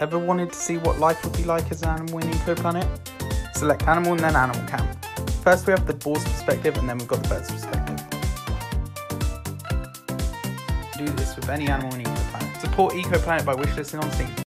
Ever wanted to see what life would be like as an animal in Ecoplanet? Select animal and then animal camp. First we have the boar's perspective and then we've got the bird's perspective. Do this with any animal in Eco Planet. Support Ecoplanet by wishlisting on Steam.